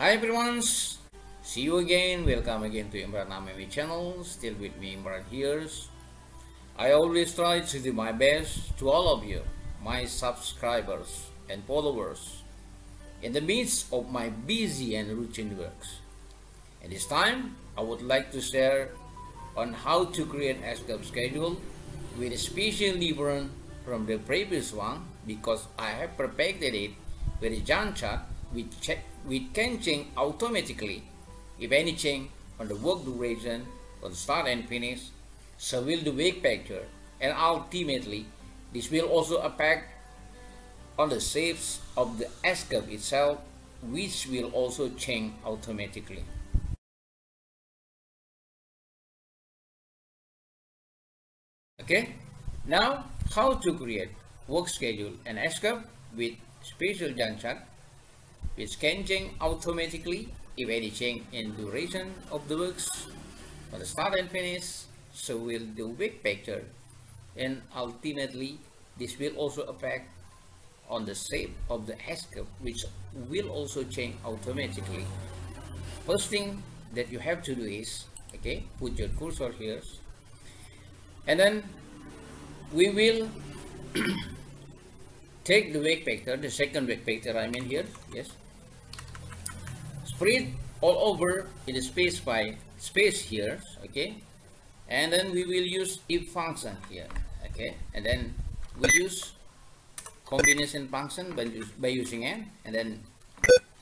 Hi everyone, see you again. Welcome again to Imran Amami channel. Still with me, Imran here. I always try to do my best to all of you, my subscribers and followers, in the midst of my busy and routine works. And this time, I would like to share on how to create S curve schedule with a special different from the previous one because I have perfected it with a Gantt chart which, which can change automatically. If any change on the work duration on start and finish, so will the weight factor. And ultimately this will also affect on the shapes of the S curve itself which will also change automatically. Okay, now how to create work schedule and S curve with special chart which can change automatically if any change in duration of the works. For the start and finish so will the weight factor. And ultimately this will also affect on the shape of the S curve which will also change automatically. First thing that you have to do is okay put your cursor here. And then we will take the weight factor the second weight factor I mean here yes. Spread all over in the space by space here okay. And then we will use if function here okay. And then we use combination function by, by using n and then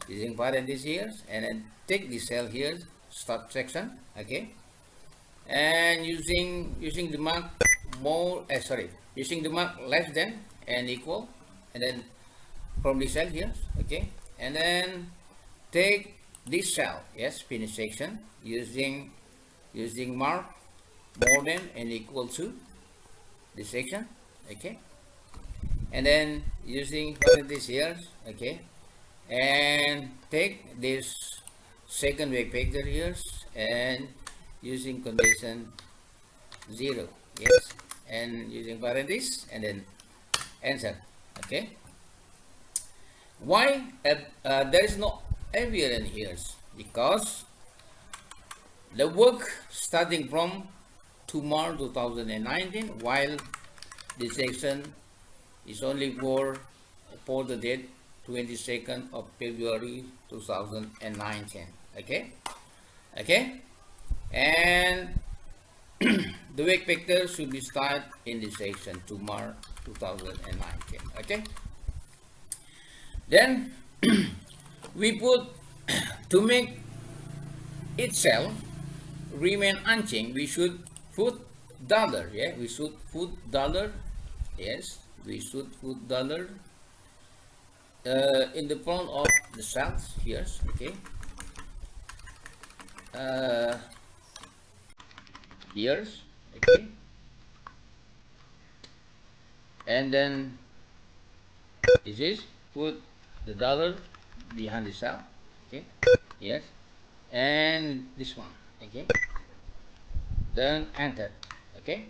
using parentheses here and then take the cell here start section okay. And using using the mark more uh, sorry using the mark less than and equal and then from this cell here okay? And then take this cell yes finish section using using mark more than and equal to this section okay? And then using this here okay? And take this second weight factor here and using condition zero yes? And using parenthesis and then answer okay? Why uh, uh, there is no avian here? Because the work starting from tomorrow 2019 while this section is only for for the date 22nd of February 2019 okay? Okay? And the weight factor should be start in this section tomorrow 2019 okay? Then we put to make itself remain unchanged we should put dollar yeah? We should put dollar yes we should put dollar uh, in the front of the cells here okay? Uh, okay and then is this is put the dollar behind the cell okay? Yes. And this one okay? Then enter okay?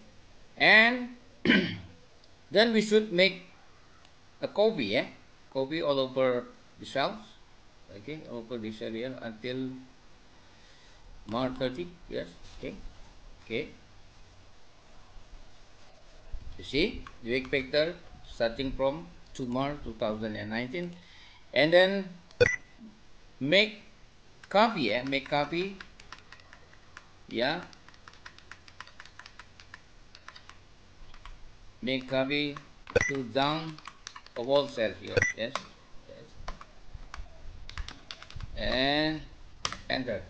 And then we should make a copy yeah copy all over the cells okay? All over this area until March 30 yes? Okay? Okay you see the weight factor starting from to March 2019 and then make copy yeah make copy. Yeah. Make copy to down of all cells here. Yes. Yes. And enter.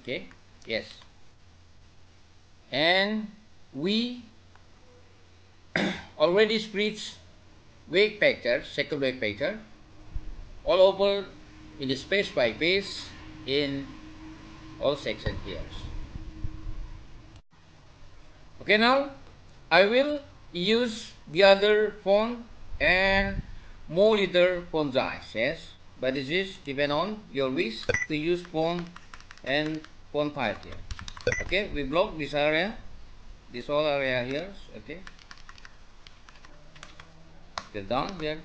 Okay. Yes. And we already spread weight factor second weight factor all over in the space by base in all sections here. Okay now I will use the other phone and more little phone size yes? But this is depend on your wish to use phone and phone 5 here. Okay we block this area this whole area here okay get down here.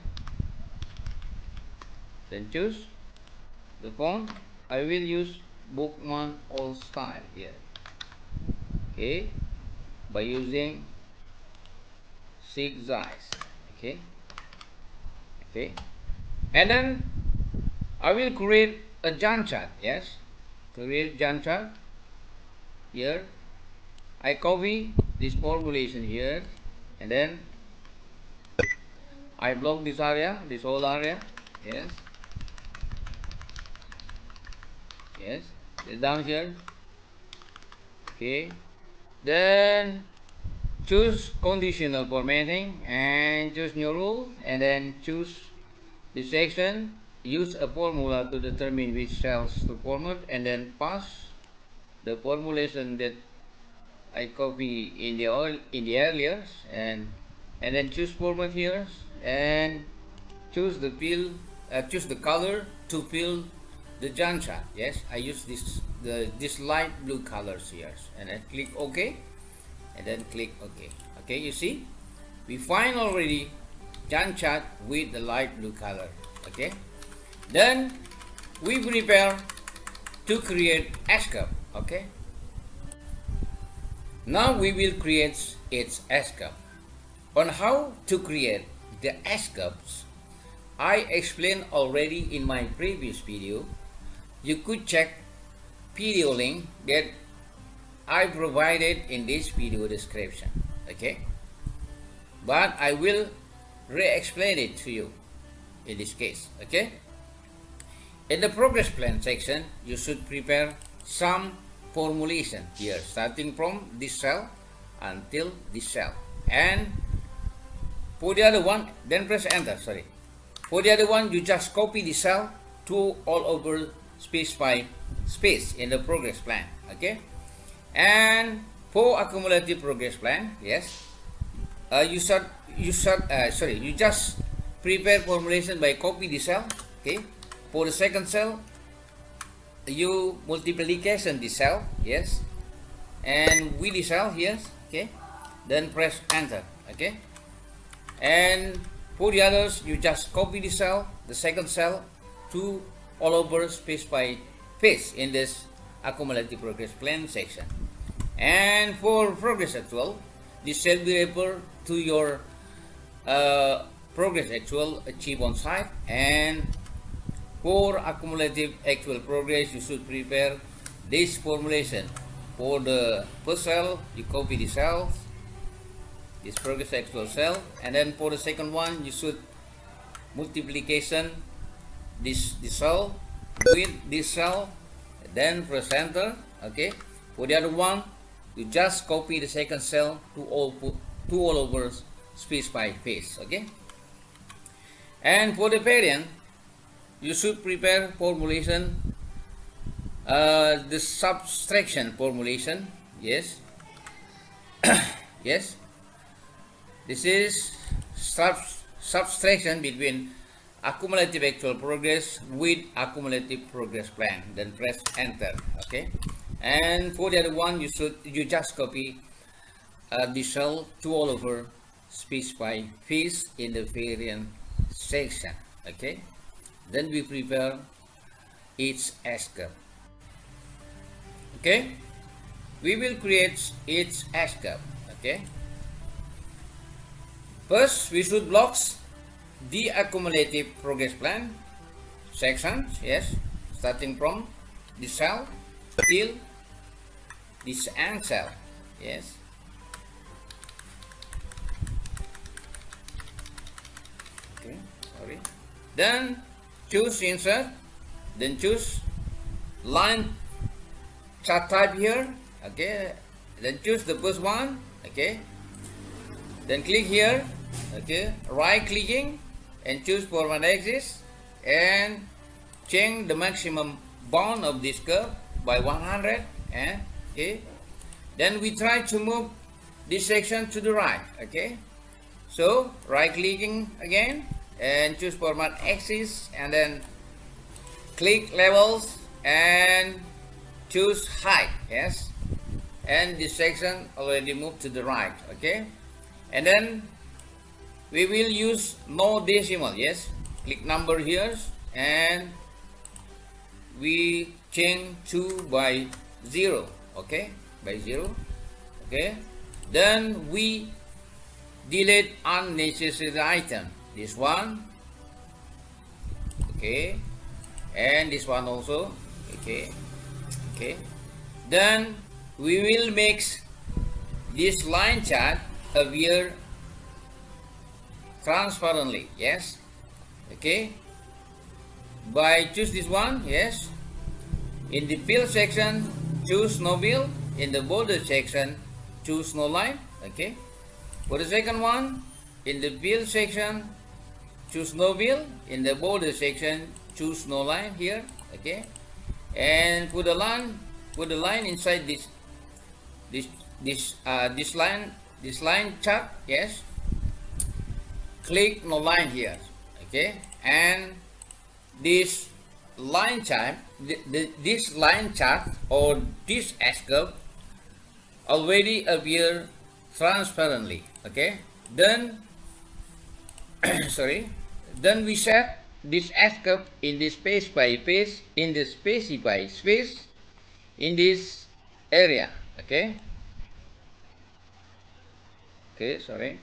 Then choose the font I will use Bookman Old Style here. Okay. By using zigzags okay. Okay. And then I will create a Gantt chart. Yes. Create Gantt chart. Here. I copy this formulation here. And then I block this area this whole area. Yes. Yes. It's down here. Okay. Then choose conditional formatting and choose new rule. And then choose this section. Use a formula to determine which cells to format and then pass the formulation that I copy in the oil in the earlier. And and then choose format here and choose the fill uh, choose the color to fill the Gantt chart yes I use this the this light blue colors here. And then click OK. And then click OK. Okay you see? We find already Gantt chart with the light blue color. Okay then we prepare to create curve okay now we will create its curve on how to create the S curves I explained already in my previous video. You could check video link that I provided in this video description okay? But I will re-explain it to you in this case okay? In the progress plan section you should prepare some formulation here starting from this cell until this cell. And for the other one then press enter sorry. For the other one you just copy the cell to all over space by space in the progress plan okay? And for accumulative progress plan yes uh, you should you should uh, sorry you just prepare formulation by copy the cell okay? For the second cell you multiplication the cell yes? And with the cell yes okay? Then press enter okay and for the others you just copy the cell the second cell to all over space by phase in this accumulative progress plan section. And for progress actual, this shall be referred to your uh, progress actual achieved on site. And for accumulative actual progress you should prepare this formulation. For the first cell you copy the cells this progress actual cell and then for the second one you should multiplication this this cell with this cell then press enter okay? For the other one you just copy the second cell to all to all over specified phase okay? And for the variant you should prepare formulation uh, the subtraction formulation yes? Yes this is sub subtraction between accumulative actual progress with accumulative progress plan. Then press enter okay? And for the other one you should you just copy uh, the cell to all over specify phase in the variant section okay? Then we prepare each S curve okay? We will create each S curve okay first we should blocks the accumulative progress plan. Sections yes. Starting from the cell till this end cell yes. Okay sorry. Then choose insert. Then choose line chart type here okay. Then choose the first one okay. Then click here okay? Right clicking and choose format axis and change the maximum bound of this curve by 100 and eh? okay? Then we try to move this section to the right okay? So right clicking again and choose format axis and then click levels and choose height yes? And this section already moved to the right okay? And then we will use no decimal yes? Click number here and we change 2 by 0 okay? By 0 okay? Then we delete unnecessary item. This one okay? And this one also okay? Okay? Then we will mix this line chart appear transparently yes? Okay. By choose this one yes? In the fill section choose no fill in the border section choose no line okay? For the second one in the fill section choose no fill in the border section choose no line here okay? And put the line put the line inside this this this uh, this line this line chart yes click no line here okay? And this line chart the, the, this line chart or this S curve already appear transparently okay? Then sorry then we set this S curve in the space by space in the specified space in this area okay? Okay sorry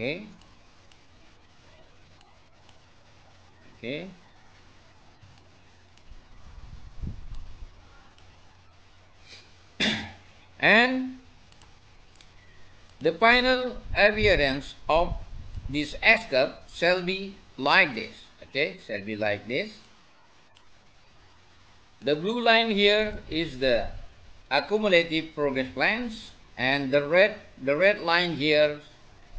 okay? Okay? And the final appearance of this S curve shall be like this. Okay? Shall be like this. The blue line here is the accumulative progress plans and the red the red line here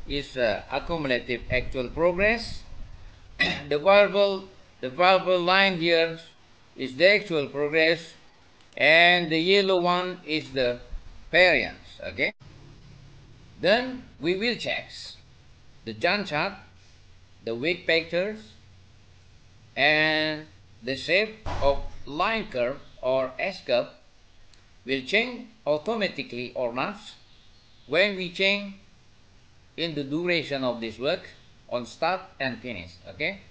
is uh, accumulative actual progress. The purple the purple line here is the actual progress and the yellow one is the variance okay? Then we will check the Gantt chart the weight vectors and the shape of line curve or S curve will change automatically or not. When we change in the duration of this work on start and finish okay?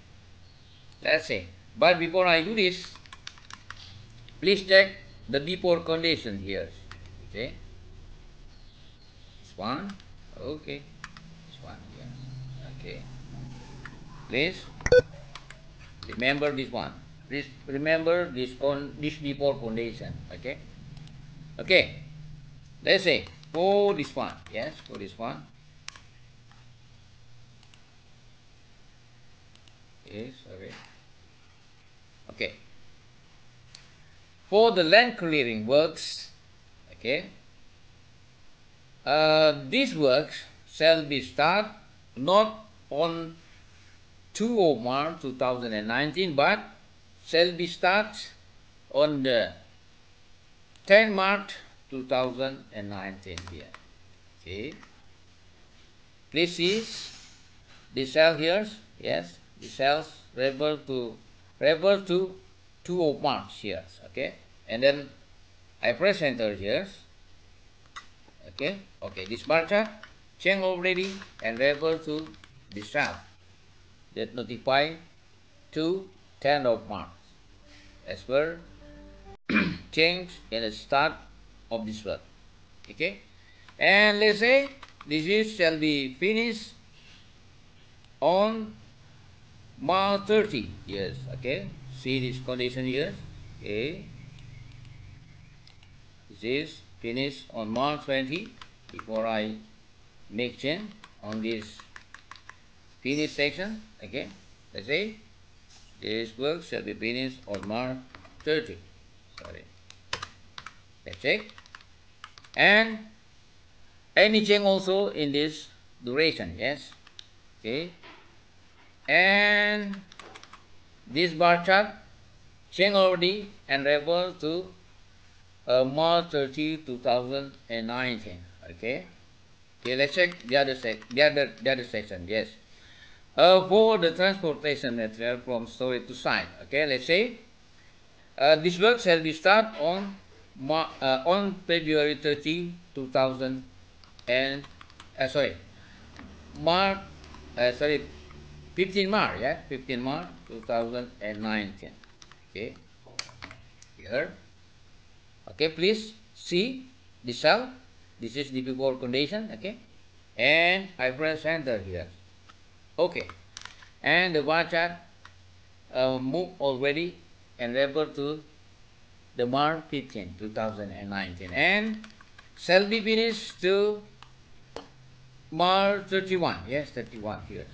Let's see but before I do this please check the before condition here okay? This one okay this one here okay. Please remember this one. Please remember this on this before foundation okay? Okay let's say for this one yes for this one yes okay. Okay. For the land clearing works okay uh, these works shall be start not on 2 of March 2019 but shall be start on the 10 March 2019 here okay. This is the cell here yes the cells refer to refer to 2 of March here okay? And then I press enter here okay? Okay this bar change already and refer to the cell that notify to 10 of March as per change in the start of this work okay? And let's say this is shall be finished on March 30 yes okay. See this condition here okay this finish on March 20 before I make change on this finish section okay. Let's say this work shall be finished on March 30 sorry let's check. And any change also in this duration yes. Okay and this bar chart change already and refer to uh, March 30 2019 okay okay let's check the other sec the other the other section yes uh, for the transportation material from storage to site. Okay, let's say uh, this work shall be start on uh, on February 30, 2000 and uh, sorry, March uh, sorry 15 March, yeah, 15 March 2019. Okay, here. Okay, please see the cell. This is the before condition. Okay, and I press enter here. Okay, and the bar chart uh, move already and refer to the March 15, 2019, and shall be finished to March 31. Yes, 31 here.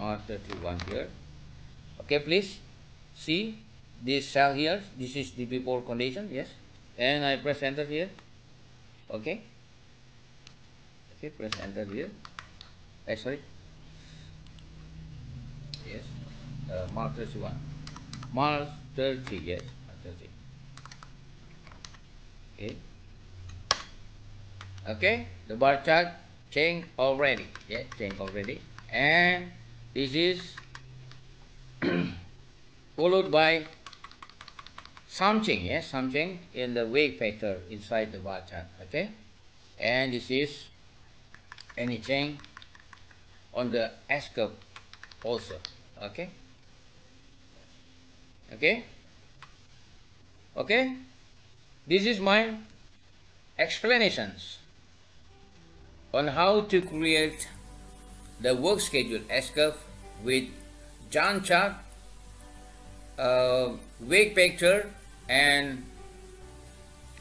March 31 here. Okay, please see this cell here. This is the before condition. Yes, and I press enter here. Okay. Okay, press enter here. Eh, sorry. Yes, uh, March 31. March 30. Yes, March 30. Okay. Okay, the bar chart change already. Yeah, change already. And this is followed by something, yes, something in the weight factor inside the chart. Okay, and this is anything on the S curve also. Okay. Okay. Okay. This is my explanations on how to create the work schedule S curve with Gantt chart, uh, wave vector, and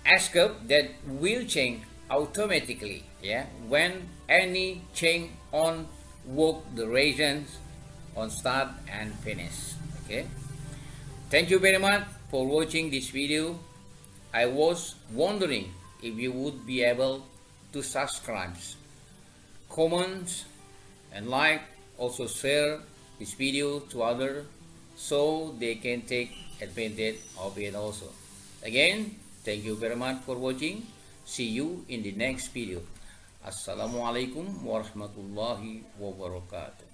S curve that will change automatically. Yeah, when any change on work durations on start and finish. Okay. Thank you very much for watching this video. I was wondering if you would be able to subscribe, comment, and like, also share this video to others so they can take advantage of it also. Again, thank you very much for watching. See you in the next video. Assalamualaikum warahmatullahi wabarakatuh.